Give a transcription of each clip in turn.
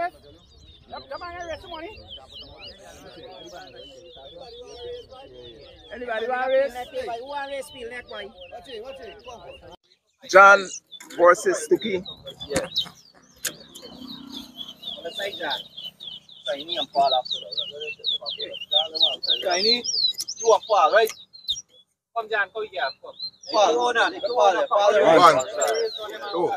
race? Come, come on, race some money. Anybody want to race? Who want race field next boy? John versus Stuckey. Yeah. Let's say that. Tiny and fall off. Tiny, you want fall, right? Two.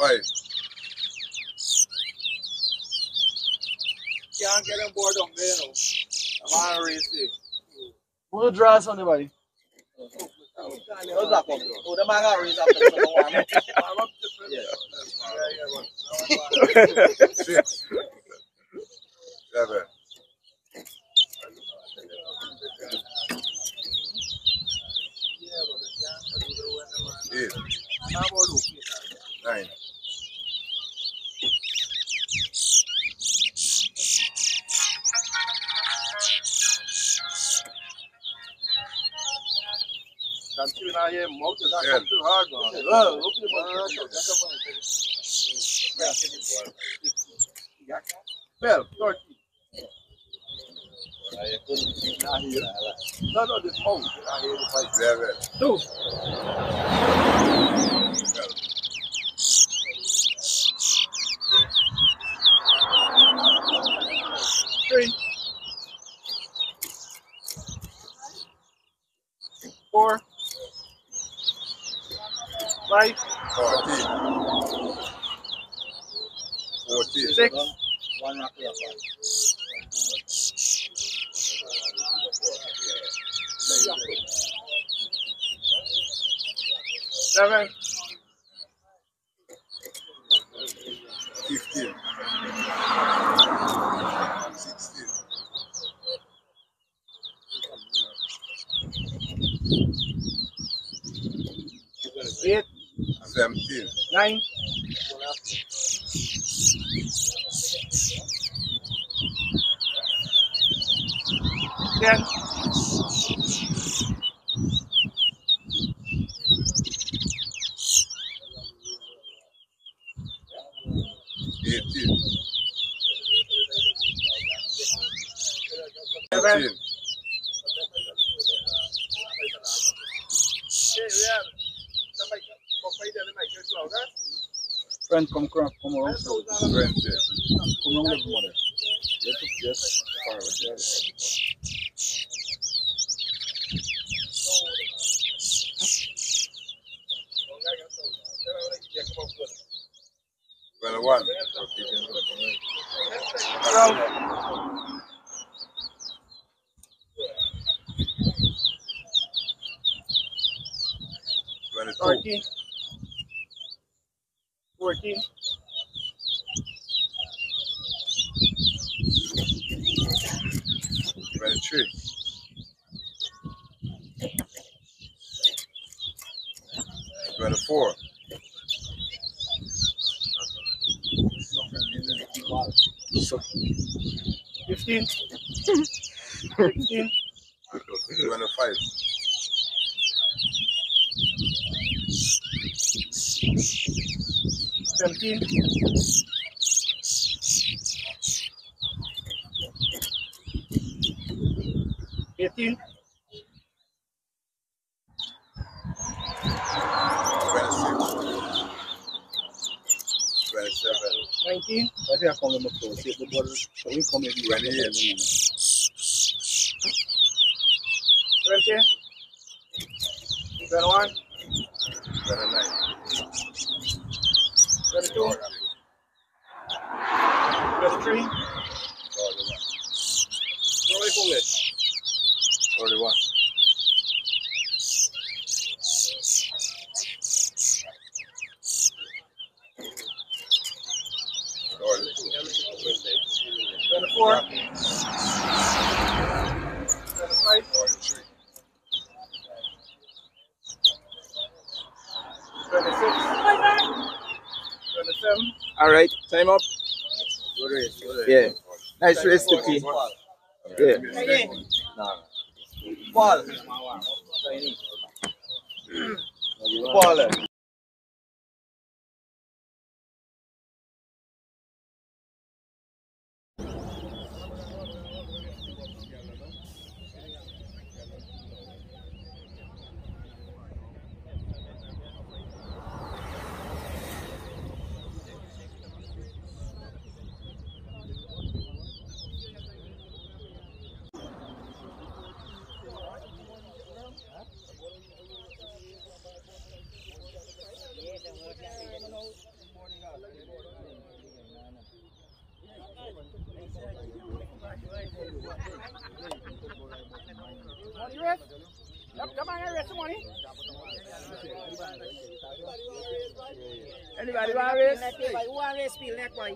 Five. Can't get on board on there, you know. I want to race it. Who draws on the Country now here, mouth is not Ten. too hard, man. Open your mouth. Well, 13. No, no, this mouth. is not here to fight. Eleven. Two. Three. Four. Five. Fourteen. Fourteen. Six. One rock here. Seven. Fifteen. Sixteen. Eight. Seventeen. Nine. Ten. Eighteen. Eleven. Friend, come, come, come around. Twenty. Come around with mother. Yes, yes. Forward, yes. Twenty-one. Twenty-two. Thirteen. Fourteen. Twenty-three. Twenty-four. Fifteen. Sixteen. Twenty-five. Seventeen. Eighteen. Twenty-six. Twenty-seven. Nineteen. I think I come my clothes. See the in. Twenty-two. Twenty-three. Forty-one. All right, time up. Good race. Good race. Yeah. Nice race to P. Yeah. Paul. Paul. Anybody want to? Who want to? Feel neck, boy.